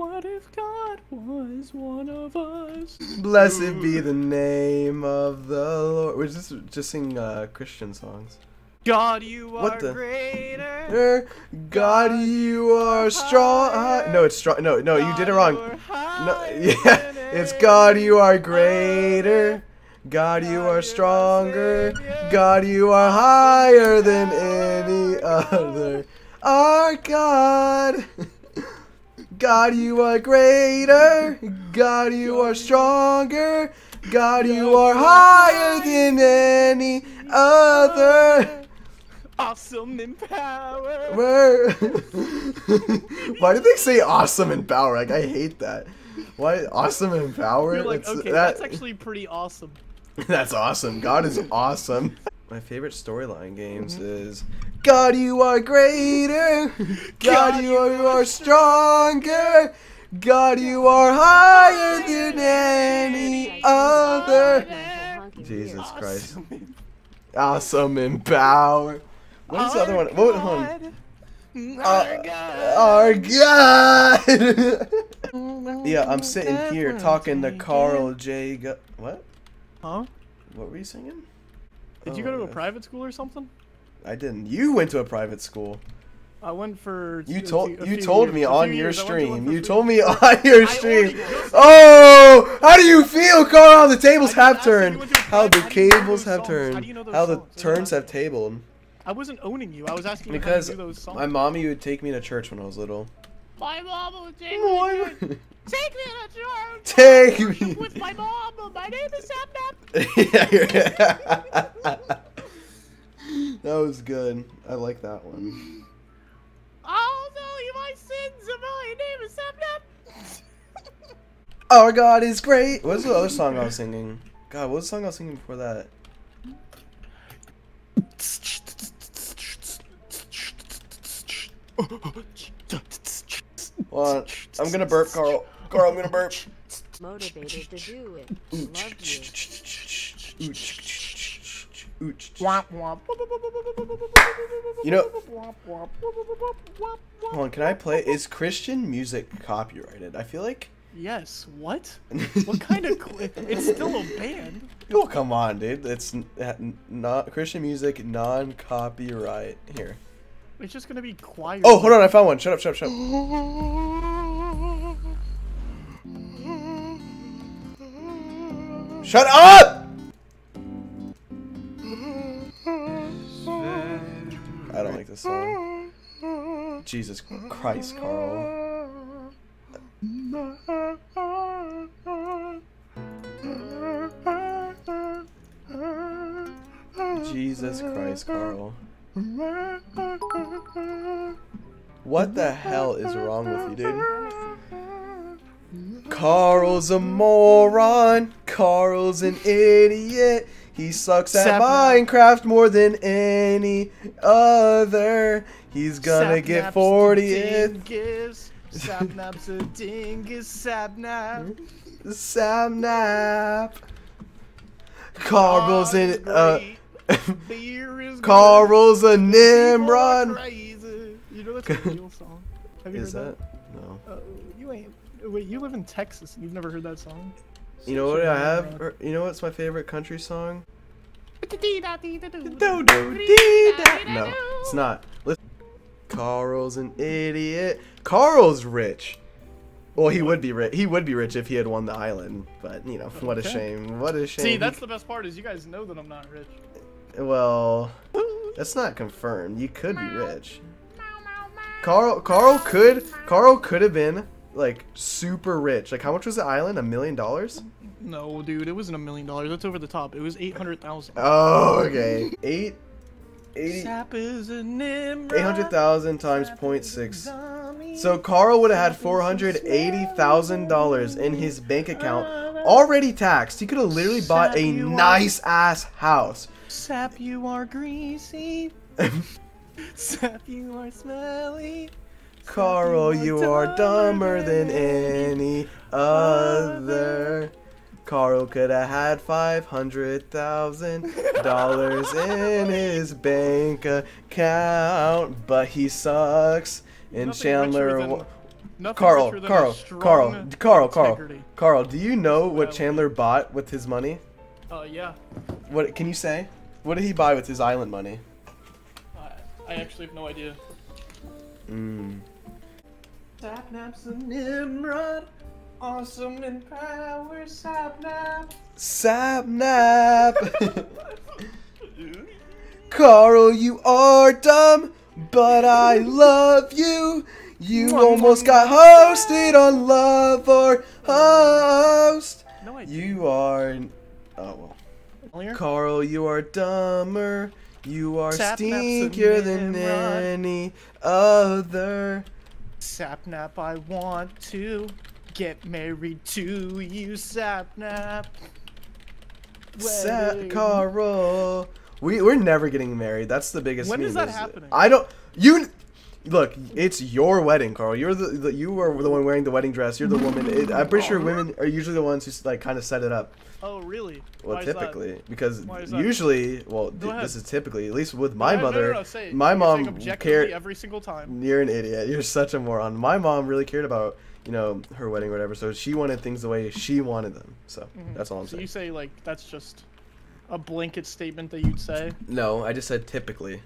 What if God was one of us? Blessed be the name of the Lord. We're just just sing uh, Christian songs. God, you What are the- greater. Er, God, you are strong. uh, No, it's strong. No, no, you did it wrong. No, yeah, it's God, you are greater. God, you are stronger. God, you are higher than any other. Our God. God, you are greater. God, you are stronger. God, you are higher than any other. Awesome in power. Where? Why did they say awesome and power? Like I hate that. Why awesome and power? You're like, It's- okay, that- that's actually pretty awesome. that's awesome. God is awesome. My favorite storyline games Mm-hmm. is God, you are greater. God, you are, you are stronger. God, you are higher than any other. Jesus Christ. Awesome. Awesome in power. What is the other one? What? Hold on. Our God. Our God. yeah, I'm sitting here talking to Karl J. Gu- what? Huh? What were you singing? Did you Oh, go to a private school or something? I didn't. You went to a private school. I went for. You a told few- you told years- me on your years. I went to stream. You told me on your stream. Oh, how do you feel, Karl? The tables have just asked you turned. to go to a How the private- how do you know cables have turned. do you know those How the turns have tabled. I wasn't owning you. I was asking you Because how you do those songs. my mommy would take me to church when I was little. My mom will take me to church. Take me to church. Take me. with my mom. My name is Sam that was good. I like that one. I'll tell you my sins. and My name is Sam Our God is great. What's the other song I was singing? God, what was the song I was singing before that? Hold on. I'm gonna burp, Karl. Karl, I'm gonna burp. motivated to do it. Love you. Womp womp. You know, Womp womp. hold on. Can I play? Is Christian music copyrighted? I feel like. Yes. What? What kind of? Cl- it's still a band. Oh come on, dude. It's n- n- not Christian music, non-copyright. Here. It's just gonna be quiet. Oh, hold on. I found one. Shut up. Shut up. Shut up. Shut up! I don't like this song. Jesus Christ, Karl. Jesus Christ, Karl. What the hell is wrong with you, dude? Karl's a moron. Karl's an idiot. He sucks at Sapnap. Minecraft more than any other. He's gonna get 40th. Dingus. Sapnap's a dingus. Sapnap. Samnap. Karl's an uh. Beer is. Karl's a Nimrod. You know that's a real song. Have you Is heard that? No. Uh, you ain't. Wait, you live in Texas and you've never heard that song? You know what I have? Or- You know what's my favorite country song? No, No, it's not. Listen. Karl's an idiot. Karl's rich. Well, he would be rich. He would be rich if he had won the island. But you know, what a shame. What a shame. See, that's the best part is you guys know that I'm not rich. well, that's not confirmed. You could be rich. Karl, Karl could, Karl could have been like super rich. Like, how much was the island? A million dollars? No, dude, it wasn't a million dollars. That's over the top. It was eight hundred thousand. Oh, okay. Eight, eighty, Sap is a Nimrod. eight hundred thousand times point six. So Karl would have had four hundred eighty thousand dollars in his bank account, already taxed. He could have literally bought a nice ass house. Sap, you are greasy. Sap, you are smelly. Karl, you are dumber than any other. Karl could have had five hundred thousand dollars in his bank account, but he sucks. And Nothing Chandler, Nothing Karl, richer than a Karl, Karl, Karl, Karl. Karl. Do you know what Chandler bought with his money? Uh, yeah. What can you say? What did he buy with his island money? I, I actually have no idea. Mm. Sapnap's a Nimrod, awesome in power, Sapnap. Sapnap. Karl, you are dumb, but I love you. You almost got hosted on Love or Host. No idea. You are. Oh well. Karl, you are dumber. You are Sapnap's stinkier than any other. Sapnap, I want to get married to you, Sapnap. Karl. We we're never getting married. That's the biggest. When is that happening? I don't. You. Look, it's your wedding, Karl. You're the, the you are the one wearing the wedding dress. You're the woman. It, I'm pretty sure women are usually the ones who like kind of set it up. Oh, really? Well, Why typically, because Why is that? usually, well, th- this is typically, at least with my no, no, mother, no, say my mom cared. every single time. You're an idiot. You're such a moron. My mom really cared about you know her wedding or whatever, so she wanted things the way she wanted them. So mm-hmm. that's all I'm. So saying. you say like that's just a blanket statement that you'd say? No, I just said typically.